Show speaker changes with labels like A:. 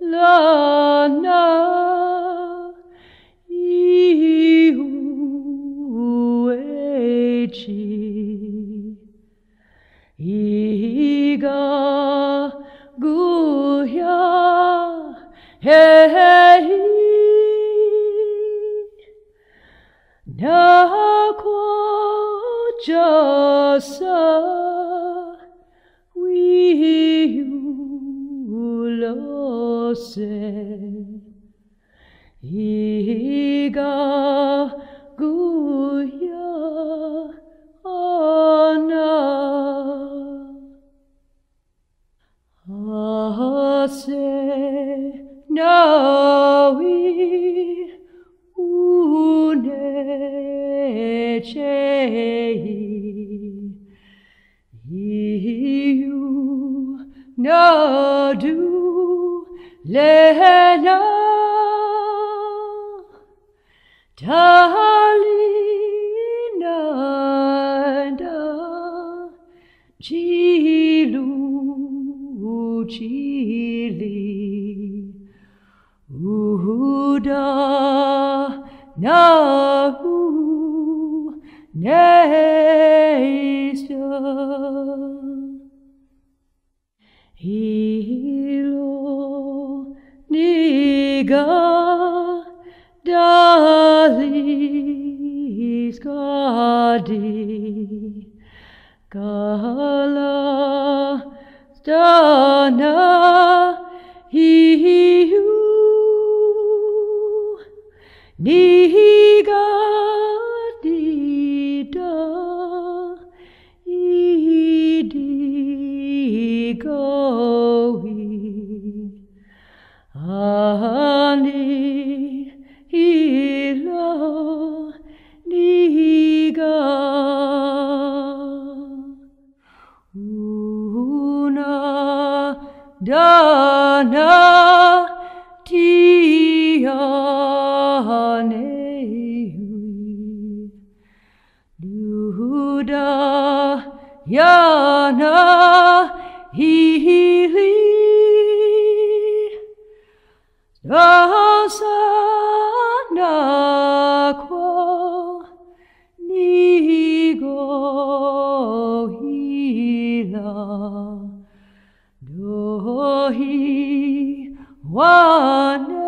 A: Onelana iuechi iga guya hei na kwa jasa wiulose iga guya ana ase nawi unechei iu nadu lena dalinanda chilu chili uda nahu neista Hilo niga dalis gadi kala stana hiu niga ani ilo niga. Una dana tianehui duda yana Asana kwa nigo hila dohi wane